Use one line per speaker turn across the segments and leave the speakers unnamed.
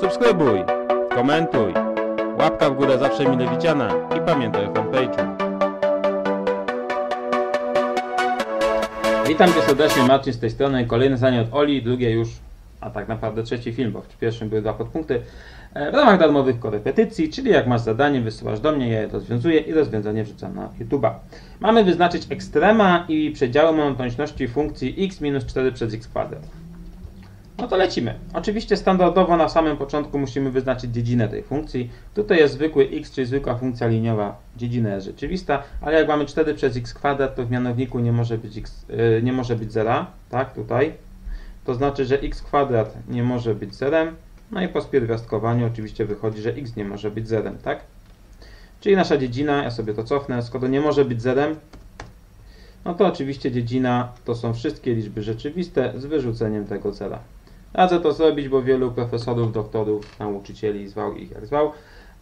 Subskrybuj, komentuj, łapka w górę zawsze mile widziana i pamiętaj o fanpage'u. Witam cię serdecznie, Marcin z tej strony. Kolejne zdanie od Oli, drugie już, a tak naprawdę trzeci film, bo w pierwszym były dwa podpunkty. E, W ramach darmowych korepetycji, czyli jak masz zadanie, wysyłasz do mnie, ja je rozwiązuję i rozwiązanie wrzucam na YouTube'a. Mamy wyznaczyć ekstrema i przedziały monotoniczności funkcji x minus 4 przez x kwadrat. No to lecimy. Oczywiście standardowo na samym początku musimy wyznaczyć dziedzinę tej funkcji. Tutaj jest zwykły x, czyli zwykła funkcja liniowa, dziedzina jest rzeczywista, ale jak mamy 4 przez x kwadrat, to w mianowniku nie może być, x, yy, nie może być zera, tak, tutaj. To znaczy, że x kwadrat nie może być zerem, no i po spierwiastkowaniu oczywiście wychodzi, że x nie może być zerem, tak? Czyli nasza dziedzina, ja sobie to cofnę, skoro nie może być zerem, no to oczywiście dziedzina to są wszystkie liczby rzeczywiste z wyrzuceniem tego zera. Radzę to zrobić, bo wielu profesorów, doktorów, nauczycieli, zwał ich jak zwał,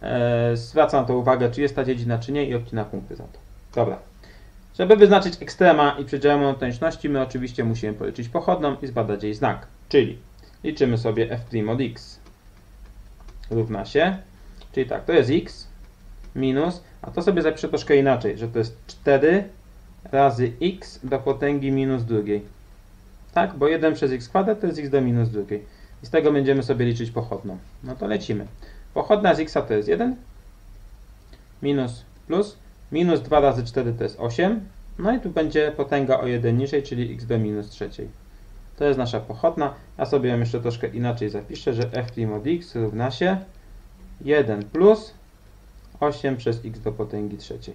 e, to uwagę, czy jest ta dziedzina, czy nie i odcina punkty za to. Dobra. Żeby wyznaczyć ekstrema i przedziały monotoniczności, my oczywiście musimy policzyć pochodną i zbadać jej znak. Czyli liczymy sobie f' od x równa się, czyli tak, to jest x minus, a to sobie zapiszę troszkę inaczej, że to jest 4 razy x do potęgi minus drugiej. Tak, bo 1 przez x kwadrat to jest x do minus drugiej. I z tego będziemy sobie liczyć pochodną. No to lecimy. Pochodna z x to jest 1, minus plus, minus 2 razy 4 to jest 8, no i tu będzie potęga o 1 niżej, czyli x do minus trzeciej. To jest nasza pochodna. Ja sobie ją jeszcze troszkę inaczej zapiszę, że f' od x równa się 1 plus 8 przez x do potęgi trzeciej.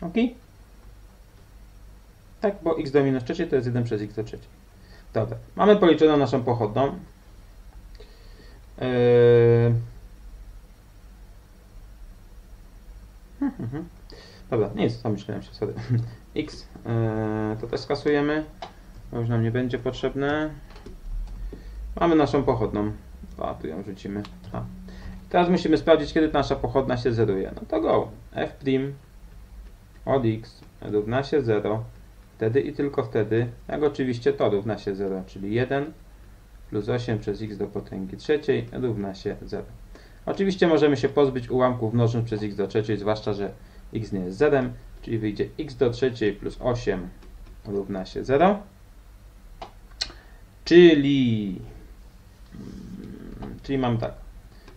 Ok? Tak, bo x do minus trzeciej to jest 1 przez x do trzeciej. Dobra, mamy policzoną naszą pochodną. Yy... Dobra, nic, zamyśliłem się, sorry. x yy, to też skasujemy, bo już nam nie będzie potrzebne. Mamy naszą pochodną. A, tu ją rzucimy. A. Teraz musimy sprawdzić, kiedy nasza pochodna się zeruje. No to go. f' od x równa się 0. Wtedy i tylko wtedy, jak oczywiście to równa się 0, czyli 1 plus 8 przez x do potęgi trzeciej równa się 0. Oczywiście możemy się pozbyć ułamków mnożąc przez x do trzeciej, zwłaszcza, że x nie jest zerem, czyli wyjdzie x do trzeciej plus 8 równa się 0. Czyli, czyli mam tak,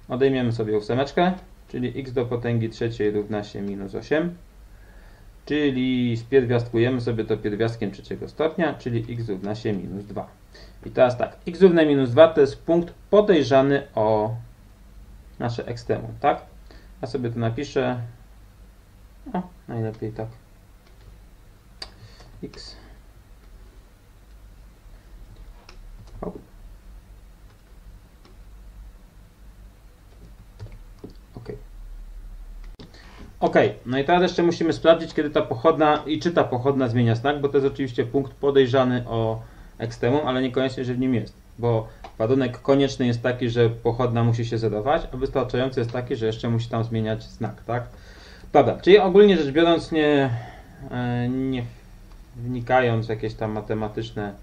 odejmiemy sobie ósemeczkę, czyli x do potęgi trzeciej równa się minus 8. Czyli spierwiastkujemy sobie to pierwiastkiem trzeciego stopnia, czyli x równa się minus 2. I teraz tak, x równa minus 2 to jest punkt podejrzany o nasze ekstremum, tak? Ja sobie tu napiszę, o, najlepiej tak, x. O. Ok. Ok, no i teraz jeszcze musimy sprawdzić, kiedy ta pochodna i czy ta pochodna zmienia znak, bo to jest oczywiście punkt podejrzany o ekstremum, ale niekoniecznie, że w nim jest, bo warunek konieczny jest taki, że pochodna musi się zerować, a wystarczający jest taki, że jeszcze musi tam zmieniać znak, tak? Dobra, czyli ogólnie rzecz biorąc, nie, e, nie wnikając w jakieś tam matematyczne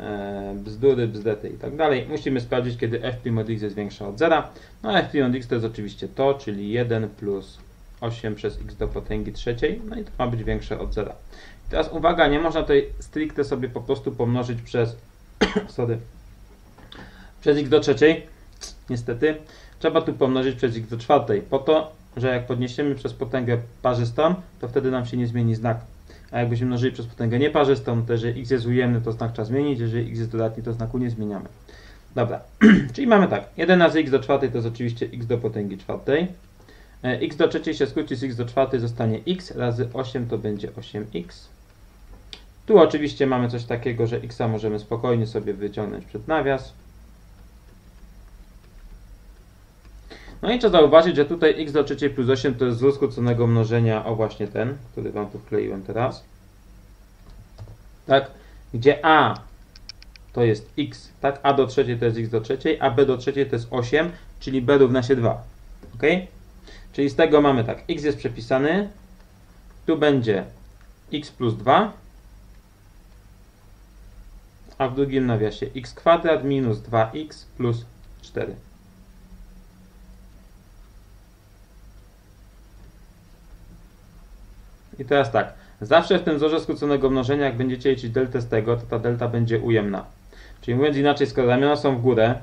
e, bzdury, bzdety i tak dalej, musimy sprawdzić, kiedy f' od x jest większa od 0. No f' od x to jest oczywiście to, czyli 1 plus 8 przez x do potęgi trzeciej, no i to ma być większe od 0. I teraz uwaga, nie można tutaj stricte sobie po prostu pomnożyć przez sorry, przez x do trzeciej, niestety. Trzeba tu pomnożyć przez x do czwartej, po to, że jak podniesiemy przez potęgę parzystą, to wtedy nam się nie zmieni znak. A jakbyśmy mnożyli przez potęgę nieparzystą, to jeżeli x jest ujemny, to znak trzeba zmienić, jeżeli x jest dodatni, to znaku nie zmieniamy. Dobra, czyli mamy tak, 1 razy x do czwartej to jest oczywiście x do potęgi czwartej. X do trzeciej się skróci z x do czwartej, zostanie x razy 8 to będzie 8x. Tu oczywiście mamy coś takiego, że x możemy spokojnie sobie wyciągnąć przed nawias. No i trzeba zauważyć, że tutaj x do trzeciej plus 8 to jest wzór skróconego mnożenia o właśnie ten, który Wam tu wkleiłem teraz. Tak? Gdzie a to jest x, tak? a do trzeciej to jest x do trzeciej, a b do trzeciej to jest 8, czyli b równa się 2. Ok? Czyli z tego mamy tak, x jest przepisany, tu będzie x plus 2, a w drugim nawiasie x kwadrat minus 2x plus 4. I teraz tak, zawsze w tym wzorze skróconego mnożenia, jak będziecie liczyć deltę z tego, to ta delta będzie ujemna. Czyli mówiąc inaczej, skoro ramiona są w górę,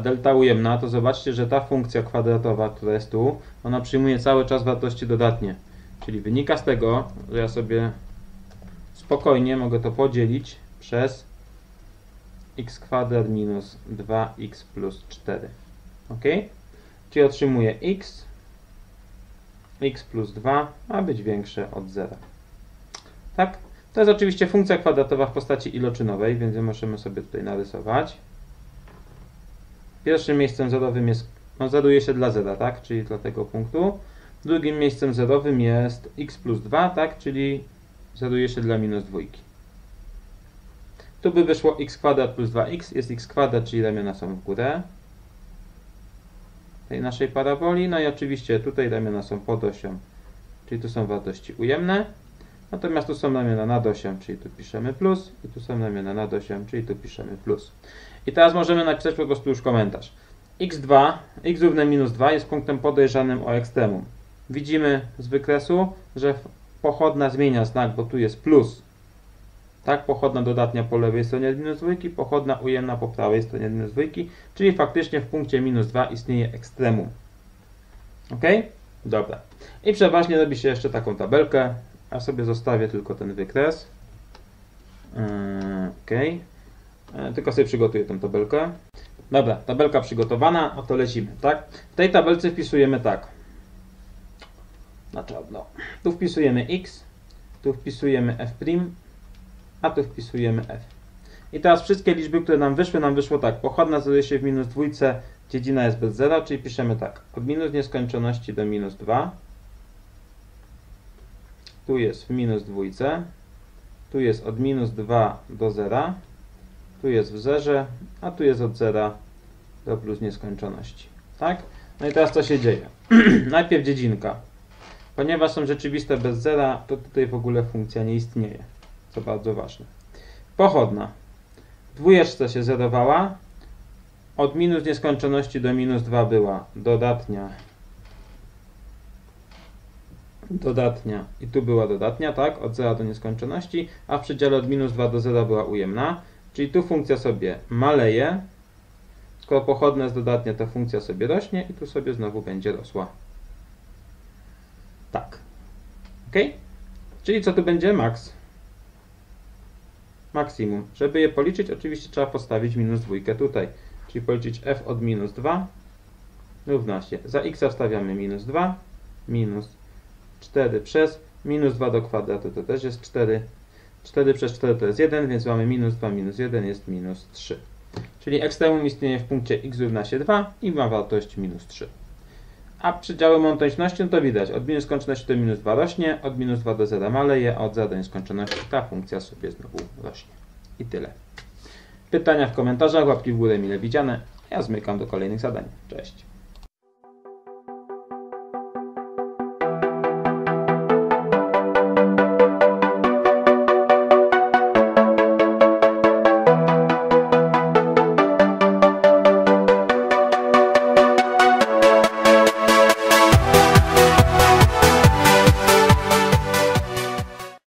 delta ujemna, to zobaczcie, że ta funkcja kwadratowa, która jest tu, ona przyjmuje cały czas wartości dodatnie. Czyli wynika z tego, że ja sobie spokojnie mogę to podzielić przez x kwadrat minus 2x plus 4. Ok? Czyli otrzymuję x, x plus 2 ma być większe od 0. Tak? To jest oczywiście funkcja kwadratowa w postaci iloczynowej, więc ją możemy sobie tutaj narysować. Pierwszym miejscem zerowym jest, no zeruje się dla zera, tak? Czyli dla tego punktu. Drugim miejscem zerowym jest x plus 2, tak? Czyli zeruje się dla minus dwójki. Tu by wyszło x kwadrat plus 2x, jest x kwadrat, czyli ramiona są w górę tej naszej paraboli. No i oczywiście tutaj ramiona są pod osią, czyli tu są wartości ujemne. Natomiast tu są ramiona nad osią, czyli tu piszemy plus i tu są ramiona nad osią, czyli tu piszemy plus. I teraz możemy napisać po prostu już komentarz. x2, x równe minus 2 jest punktem podejrzanym o ekstremum. Widzimy z wykresu, że pochodna zmienia znak, bo tu jest plus. Tak, pochodna dodatnia po lewej stronie minus dwójki, pochodna ujemna po prawej stronie minus dwójki, czyli faktycznie w punkcie minus 2 istnieje ekstremum. Ok? Dobra. I przeważnie robi się jeszcze taką tabelkę, a sobie zostawię tylko ten wykres. Yy, ok. Yy, tylko sobie przygotuję tę tabelkę. Dobra, tabelka przygotowana, a to lecimy, tak? W tej tabelce wpisujemy tak. Na czarno. Tu wpisujemy x, tu wpisujemy f', a tu wpisujemy f. I teraz wszystkie liczby, które nam wyszły, nam wyszło tak. Pochodna znajduje się w minus dwójce, dziedzina jest bez zera, czyli piszemy tak. Od minus nieskończoności do minus 2. Tu jest w minus dwójce. Tu jest od minus 2 do zera. Tu jest w zerze, a tu jest od zera do plus nieskończoności. Tak? No i teraz co się dzieje? Najpierw dziedzinka. Ponieważ są rzeczywiste bez zera, to tutaj w ogóle funkcja nie istnieje. Co bardzo ważne. Pochodna. Dwójeczce się zerowała. Od minus nieskończoności do minus 2 była dodatnia. Dodatnia. I tu była dodatnia, tak? Od 0 do nieskończoności. A w przedziale od minus 2 do 0 była ujemna. Czyli tu funkcja sobie maleje. Skoro pochodna jest dodatnia, to funkcja sobie rośnie i tu sobie znowu będzie rosła. Tak. Ok? Czyli co tu będzie? Max. Maksimum. Żeby je policzyć, oczywiście trzeba postawić minus dwójkę tutaj. Czyli policzyć f od minus 2 równa się. Za x wstawiamy minus 2, minus 4 przez minus 2 do kwadratu to też jest 4. 4 przez 4 to jest 1, więc mamy minus 2 minus 1 jest minus 3. Czyli ekstremum istnieje w punkcie x równa się 2 i ma wartość minus 3. A przedziały łączności, no to widać, od minus skończoności do minus 2 rośnie, od minus 2 do 0 maleje, a od 0 do nieskończoności ta funkcja sobie znowu rośnie. I tyle. Pytania w komentarzach, łapki w górę mile widziane. Ja zmykam do kolejnych zadań. Cześć.